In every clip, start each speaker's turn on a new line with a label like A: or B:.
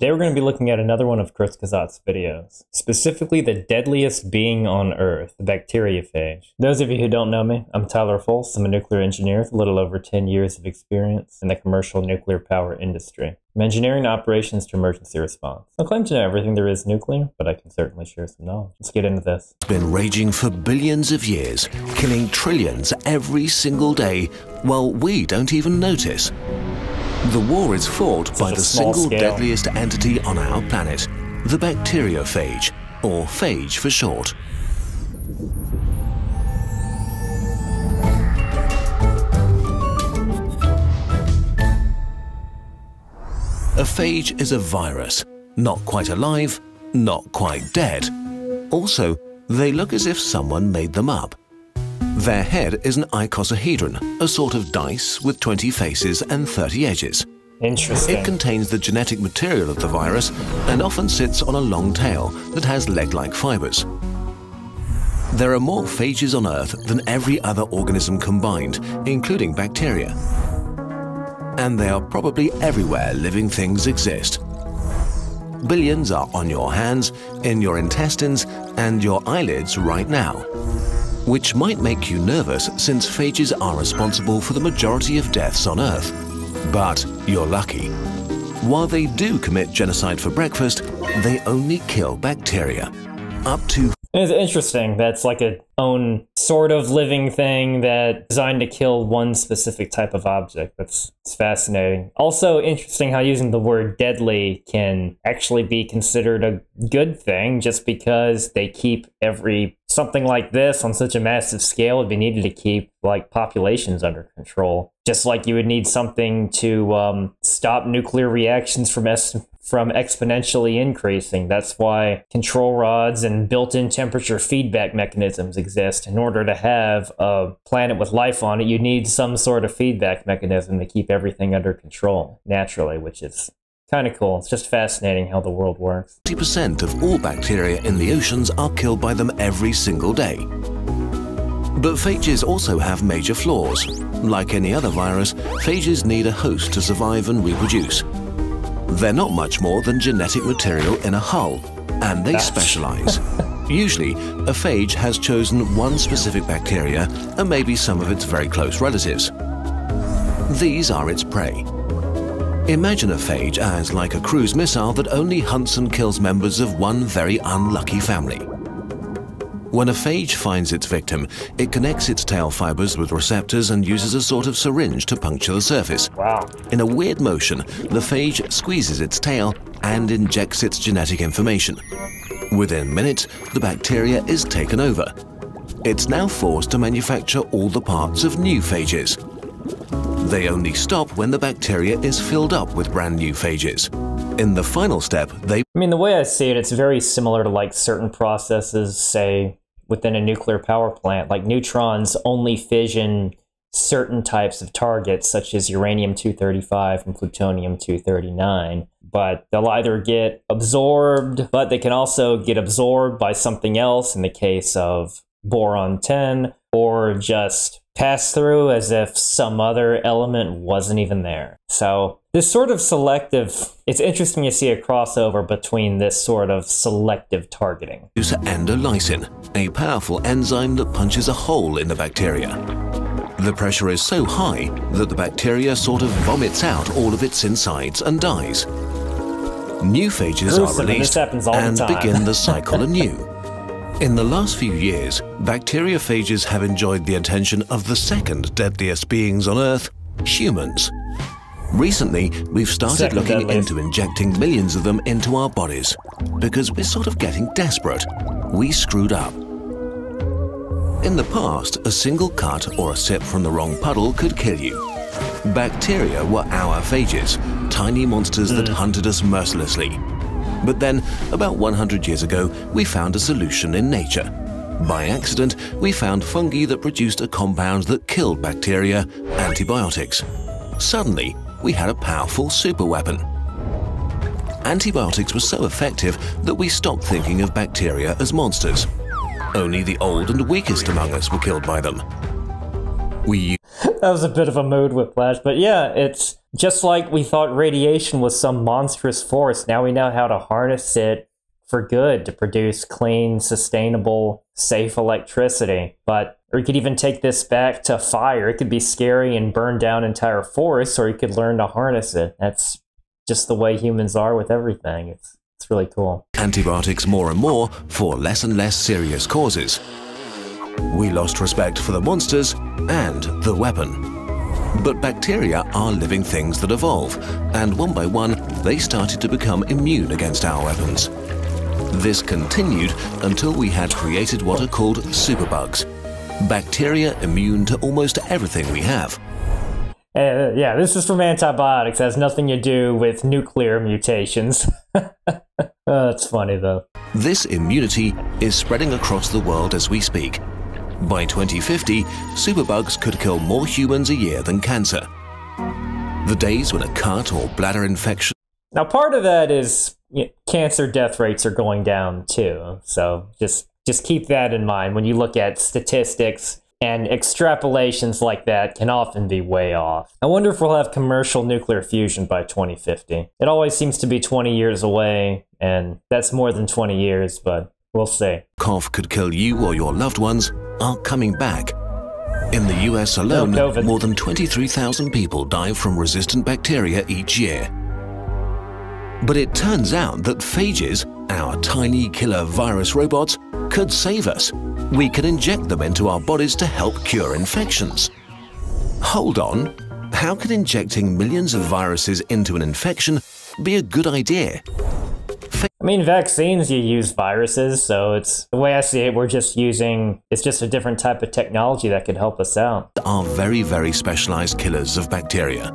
A: Today we're going to be looking at another one of Kurzgesagt's videos, specifically the deadliest being on Earth, the bacteriophage. Those of you who don't know me, I'm Tyler Folse. I'm a nuclear engineer with a little over 10 years of experience in the commercial nuclear power industry. From engineering operations to emergency response. I claim to know everything there is nuclear, but I can certainly share some knowledge. Let's get into this.
B: It's been raging for billions of years, killing trillions every single day, while we don't even notice. The war is fought by the single
A: scale.
B: deadliest entity on our planet, the bacteriophage, or phage for short. A phage is a virus, not quite alive, not quite dead. Also, they look as if someone made them up. Their head is an icosahedron, a sort of dice with 20 faces and 30 edges.
A: Interesting.
B: It contains the genetic material of the virus and often sits on a long tail that has leg-like fibers. There are more phages on Earth than every other organism combined, including bacteria. And they are probably everywhere living things exist. Billions are on your hands, in your intestines, and your eyelids right now. Which might make you nervous since phages are responsible for the majority of deaths on Earth. But you're lucky. While they do commit genocide for breakfast, they only kill bacteria. Up to
A: It's interesting. That's like a own sort of living thing that designed to kill one specific type of object. That's it's fascinating. Also interesting how using the word deadly can actually be considered a good thing just because they keep every something like this on such a massive scale would be needed to keep like populations under control. Just like you would need something to um, stop nuclear reactions from es- from exponentially increasing. That's why control rods and built-in temperature feedback mechanisms exist. In order to have a planet with life on it, you need some sort of feedback mechanism to keep everything under control naturally, which is kind of cool. It's just fascinating how the world works.
B: 20% of all bacteria in the oceans are killed by them every single day. But phages also have major flaws. Like any other virus, phages need a host to survive and reproduce. They're not much more than genetic material in a hull, and they
A: That's-
B: specialize. Usually, a phage has chosen one specific bacteria and maybe some of its very close relatives. These are its prey. Imagine a phage as like a cruise missile that only hunts and kills members of one very unlucky family. When a phage finds its victim, it connects its tail fibers with receptors and uses a sort of syringe to puncture the surface.
A: Wow.
B: In a weird motion, the phage squeezes its tail and injects its genetic information. Within minutes, the bacteria is taken over. It's now forced to manufacture all the parts of new phages. They only stop when the bacteria is filled up with brand new phages. In the final step, they
A: I mean, the way I see it, it's very similar to like certain processes, say, within a nuclear power plant. Like neutrons only fission certain types of targets, such as uranium 235 and plutonium 239. But they'll either get absorbed, but they can also get absorbed by something else in the case of boron 10, or just pass through as if some other element wasn't even there. So, this sort of selective, it's interesting to see a crossover between this sort of selective targeting.
B: endolysin, a powerful enzyme that punches a hole in the bacteria. The pressure is so high that the bacteria sort of vomits out all of its insides and dies. New phages
A: Gruesome,
B: are released
A: happens all the
B: and begin the cycle anew. In the last few years, bacteriophages have enjoyed the attention of the second deadliest beings on Earth, humans. Recently, we've started
A: Second
B: looking
A: deadliest.
B: into injecting millions of them into our bodies because we're sort of getting desperate. We screwed up. In the past, a single cut or a sip from the wrong puddle could kill you. Bacteria were our phages, tiny monsters that hmm. hunted us mercilessly. But then, about 100 years ago, we found a solution in nature. By accident, we found fungi that produced a compound that killed bacteria, antibiotics. Suddenly, we had a powerful superweapon. Antibiotics were so effective that we stopped thinking of bacteria as monsters. Only the old and weakest among us were killed by them. We
A: That was a bit of a mood whiplash, but yeah, it's Just like we thought radiation was some monstrous force, now we know how to harness it for good to produce clean, sustainable, safe electricity. But or you could even take this back to fire. It could be scary and burn down entire forests, or you could learn to harness it. That's just the way humans are with everything. It's it's really cool.
B: Antibiotics more and more for less and less serious causes. We lost respect for the monsters and the weapon. But bacteria are living things that evolve, and one by one, they started to become immune against our weapons. This continued until we had created what are called superbugs, bacteria immune to almost everything we have.
A: Uh, yeah, this is from antibiotics. It has nothing to do with nuclear mutations. oh, that's funny though.
B: This immunity is spreading across the world as we speak. By 2050, superbugs could kill more humans a year than cancer. The days when a cut or bladder infection.
A: Now, part of that is you know, cancer death rates are going down too. So just just keep that in mind when you look at statistics and extrapolations like that can often be way off. I wonder if we'll have commercial nuclear fusion by 2050. It always seems to be 20 years away, and that's more than 20 years, but we'll see.
B: Cough could kill you or your loved ones are coming back. In the US alone,
A: No,
B: more than 23,000 people die from resistant bacteria each year. But it turns out that phages, our tiny killer virus robots, could save us. We can inject them into our bodies to help cure infections. Hold on, how can injecting millions of viruses into an infection be a good idea?
A: I mean, vaccines, you use viruses, so it's the way I see it, we're just using, it's just a different type of technology that could help us out.
B: are very, very specialized killers of bacteria.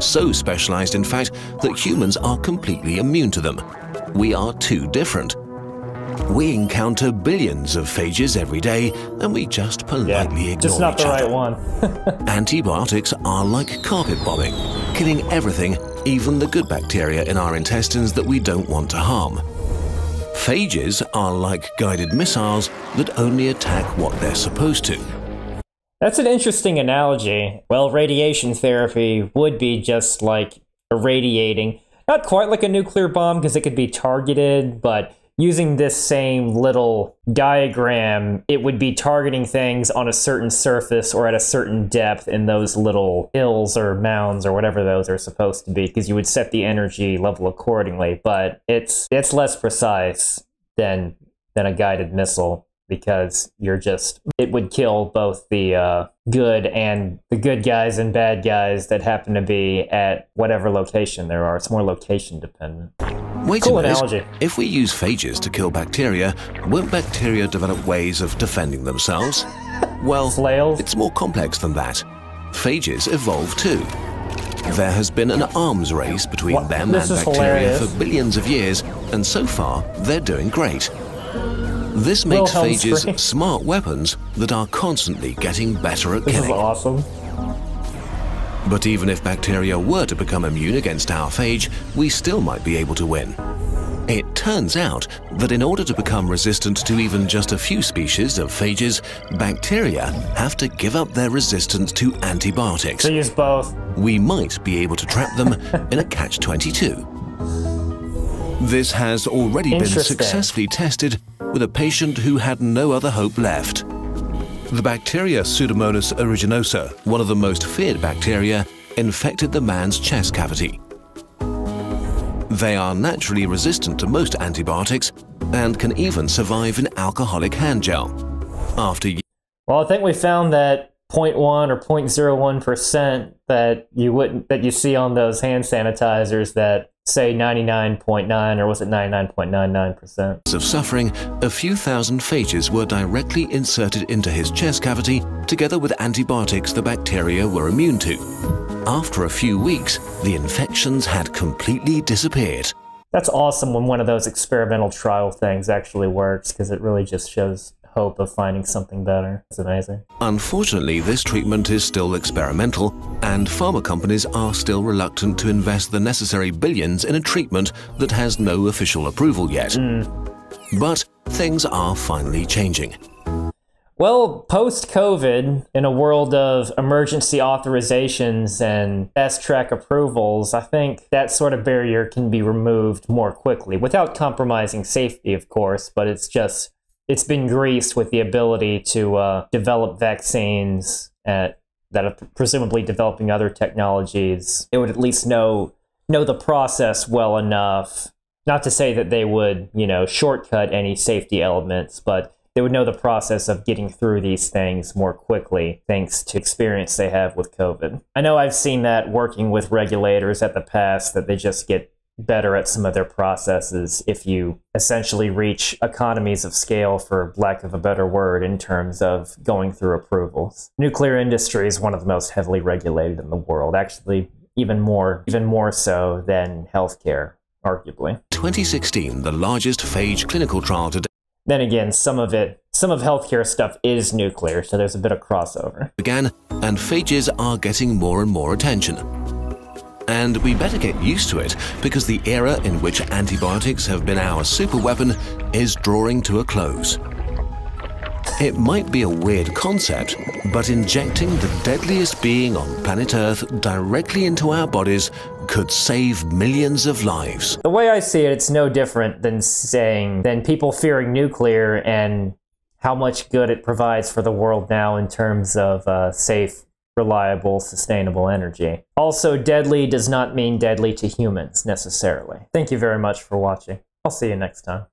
B: So specialized, in fact, that humans are completely immune to them. We are too different. We encounter billions of phages every day, and we just politely
A: Yeah,
B: ignore
A: just not
B: each
A: the
B: other.
A: right one.
B: Antibiotics are like carpet bombing, killing everything, even the good bacteria in our intestines that we don't want to harm. Phages are like guided missiles that only attack what they're supposed to.
A: That's an interesting analogy. Well, radiation therapy would be just like irradiating, not quite like a nuclear bomb because it could be targeted, but using this same little diagram, it would be targeting things on a certain surface or at a certain depth in those little hills or mounds or whatever those are supposed to be because you would set the energy level accordingly, but it's it's less precise than than a guided missile because you're just it would kill both the uh, good and the good guys and bad guys that happen to be at whatever location there are. It's more location dependent.
B: Wait
A: Cool
B: a minute.
A: analogy.
B: If we use phages to kill bacteria, won't bacteria develop ways of defending themselves? Well,
A: Flails?
B: it's more complex than that. Phages evolve too. There has been an arms race between
A: What?
B: them
A: This
B: and bacteria
A: hilarious.
B: for billions of years, and so far they're doing great. This makes
A: Wilhelm
B: phages smart weapons that are constantly getting better at
A: This this is
B: killing.
A: awesome.
B: But even if bacteria were to become immune against our phage, we still might be able to win. It turns out that in order to become resistant to even just a few species of phages, bacteria have to give up their resistance to antibiotics.
A: Use both.
B: We might be able to trap them in a catch-22. This has already been successfully tested with a patient who had no other hope left. The bacteria Pseudomonas aeruginosa, one of the most feared bacteria, infected the man's chest cavity. They are naturally resistant to most antibiotics and can even survive in alcoholic hand gel. After
A: Well, I think we found that 0.1 or 0.01 percent that you wouldn't that you see on those hand sanitizers that say 99.9 or was it 99.99 percent?
B: of suffering, a few thousand phages were directly inserted into his chest cavity together with antibiotics the bacteria were immune to. After a few weeks, the infections had completely disappeared.
A: That's awesome when one of those experimental trial things actually works because it really just shows hope of finding something better. It's amazing.
B: Unfortunately, this treatment is still experimental, and pharma companies are still reluctant to invest the necessary billions in a treatment that has no official approval yet. Hmm. But things are finally changing.
A: Well, post COVID, in a world of emergency authorizations and fast track approvals, I think that sort of barrier can be removed more quickly without compromising safety, of course, but it's just, it's been greased with the ability to uh, develop vaccines at, that are presumably developing other technologies. It would at least know know the process well enough. Not to say that they would, you know, shortcut any safety elements, but they would know the process of getting through these things more quickly thanks to experience they have with COVID. I know I've seen that working with regulators at the past that they just get better at some of their processes if you essentially reach economies of scale for lack of a better word in terms of going through approvals. Nuclear industry is one of the most heavily regulated in the world, actually even more even more so than healthcare arguably.
B: 2016 the largest phage clinical trial to
A: then again, some of it, some of healthcare stuff is nuclear, so there's a bit of crossover.
B: Began, and phages are getting more and more attention. And we better get used to it because the era in which antibiotics have been our superweapon is drawing to a close. It might be a weird concept, but injecting the deadliest being on planet Earth directly into our bodies could save millions of lives.
A: The way I see it, it's no different than saying, than people fearing nuclear and how much good it provides for the world now in terms of uh, safe, reliable, sustainable energy. Also, deadly does not mean deadly to humans necessarily. Thank you very much for watching. I'll see you next time.